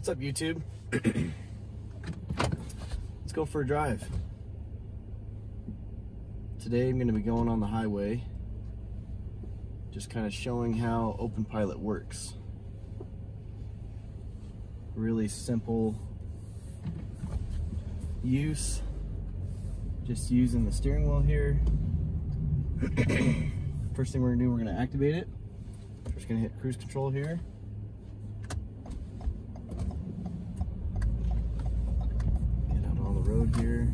What's up, YouTube? Let's go for a drive. Today I'm going to be going on the highway, just kind of showing how Open Pilot works. Really simple use, just using the steering wheel here. First thing we're going to do, we're going to activate it. Just going to hit cruise control here. road here.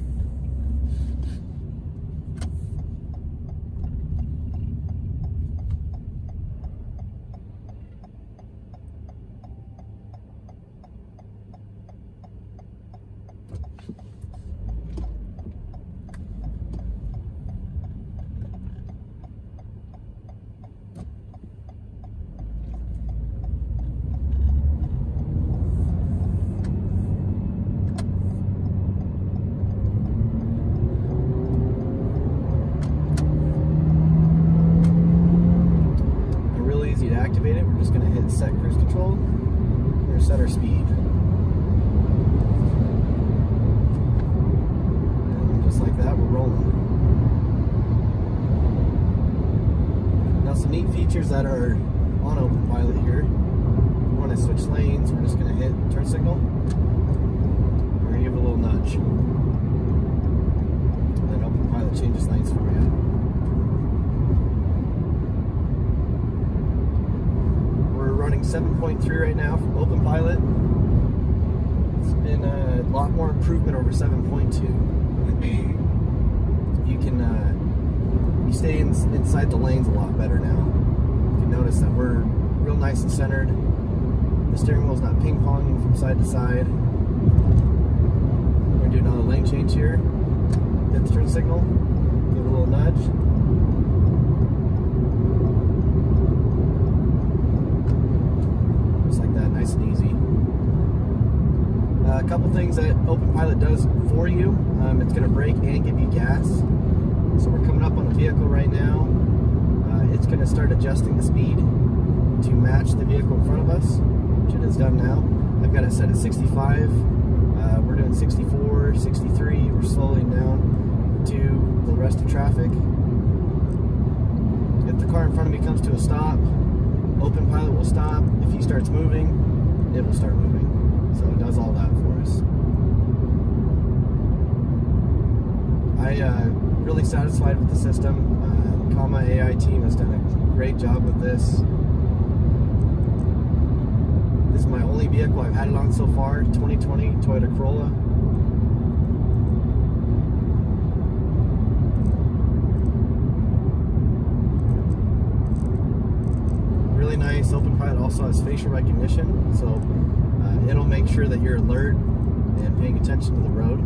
activate it, we're just going to hit set cruise control. We're going to set our speed. And just like that, we're rolling. Now some neat features that are on open pilot here. We want to switch lanes, we're just going to hit turn signal. We're going to give it a little nudge. And then OpenPilot changes lanes for you. We're running 7.3 right now from OpenPilot. It's been a lot more improvement over 7.2. You can uh, you stay in, inside the lanes a lot better now. You can notice that we're real nice and centered. The steering wheel's not ping-ponging from side to side. We're gonna do another lane change here. Hit the turn signal, give it a little nudge. Just like that, nice and easy. Uh, a couple things that Open Pilot does for you. Um, it's going to brake and give you gas. So we're coming up on a vehicle right now. Uh, it's going to start adjusting the speed to match the vehicle in front of us, which it has done now. I've got it set at 65. Uh, we're doing 64, 63. We're slowing down to the rest of traffic. If the car in front of me comes to a stop, open pilot will stop. If he starts moving, it will start moving. So it does all that for us. I uh, really satisfied with the system. Uh, Comma AI team has done a great job with this. This is my only vehicle I've had it on so far, 2020 Toyota Corolla. really nice. OpenPilot also has facial recognition, so uh, it'll make sure that you're alert and paying attention to the road.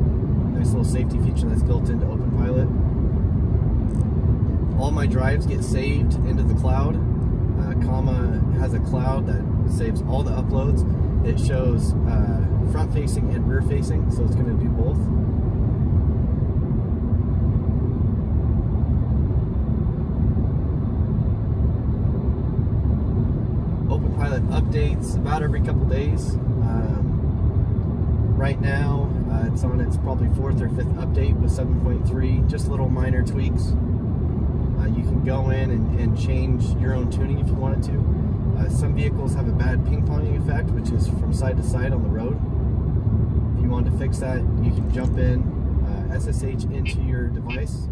Nice little safety feature that's built into OpenPilot. All my drives get saved into the cloud. Uh, Comma has a cloud that saves all the uploads. It shows uh, front facing and rear facing, so it's going to do both. OpenPilot updates about every couple days. Um, right now, uh, it's on its probably fourth or fifth update with 7.3, just little minor tweaks. Go in and, and, change your own tuning if you wanted to. Uh, some vehicles have a bad ping-ponging effect, which is from side to side on the road. If you want to fix that, you can jump in, SSH uh, into your device,